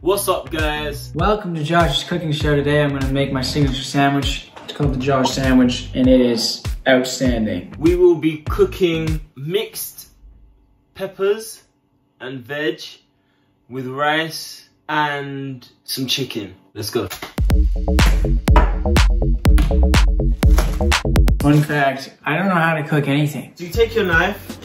What's up guys? Welcome to Josh's cooking show. Today I'm gonna make my signature sandwich. It's called the Josh sandwich and it is outstanding. We will be cooking mixed peppers and veg with rice and some chicken. Let's go. Fun fact, I don't know how to cook anything. So you take your knife,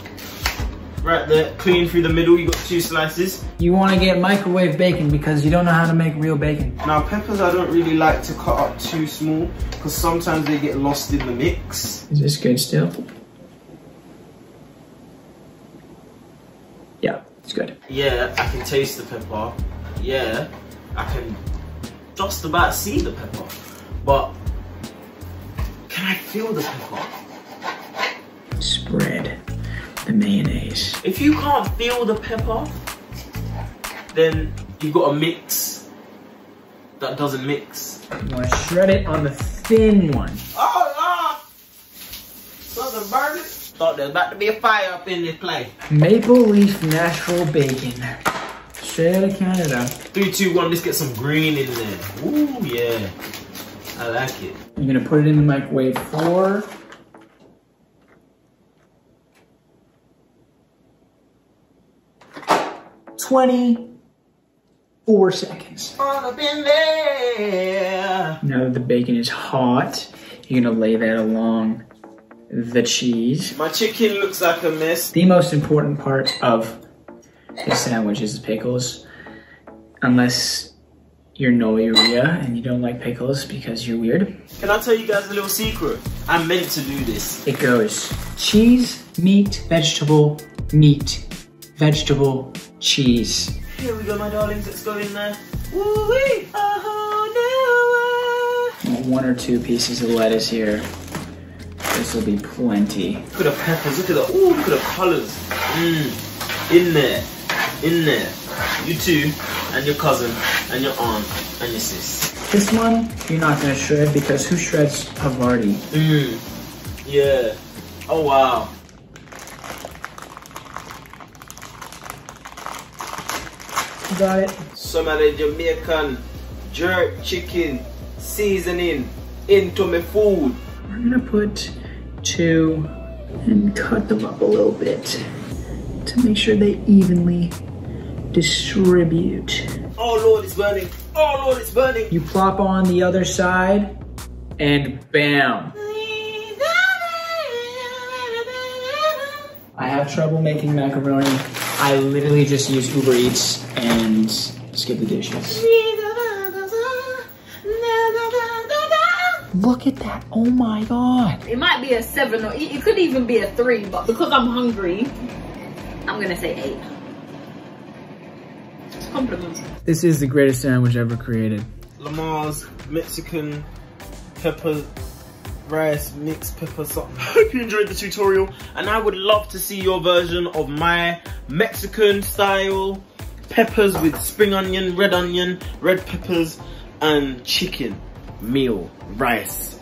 right there, clean through the middle, you got two slices. You wanna get microwave bacon because you don't know how to make real bacon. Now peppers I don't really like to cut up too small because sometimes they get lost in the mix. Is this good still? Yeah, it's good. Yeah, I can taste the pepper. Yeah, I can just about see the pepper. But can I feel the pepper? Spread mayonnaise. If you can't feel the pepper, then you've got a mix that doesn't mix. You wanna shred it on the thin one. Oh, ah! Something burning. Thought there's about to be a fire up in this place. Maple Leaf Natural Bacon. Straight out of Canada. Three, two, one. Let's get some green in there. Ooh, yeah. I like it. I'm gonna put it in the microwave for twenty-four seconds. All up in there. Now that the bacon is hot, you're gonna lay that along the cheese. My chicken looks like a mess. The most important part of the sandwich is the pickles. Unless you're Noria and you don't like pickles because you're weird. Can I tell you guys a little secret? I meant to do this. It goes cheese, meat, vegetable, meat, vegetable, cheese. Here we go, my darlings. Let's go in there. Woo-wee! Whole new world. One or two pieces of lettuce here. This will be plenty. Look at the peppers. Look at the ooh. Look at the colors. Mmm. In there. In there. You two, and your cousin, and your aunt, and your sis. This one, you're not gonna shred because who shreds Havarti? Mmm. Yeah. Oh wow. You got it? Some of the Jamaican jerk chicken seasoning into my food. We're gonna put two and cut them up a little bit to make sure they evenly distribute. Oh Lord, it's burning. Oh Lord, it's burning. You plop on the other side and bam. I have trouble making macaroni. I literally just use Uber Eats and skip the dishes. Look at that. Oh my god. It might be a seven or it could even be a three, but because I'm hungry, I'm gonna say eight. Compliments. This is the greatest sandwich ever created. Lamar's Mexican pepper rice mixed pepper something. Hope you enjoyed the tutorial and I would love to see your version of my Mexican style peppers with spring onion, red onion, red peppers and chicken meal rice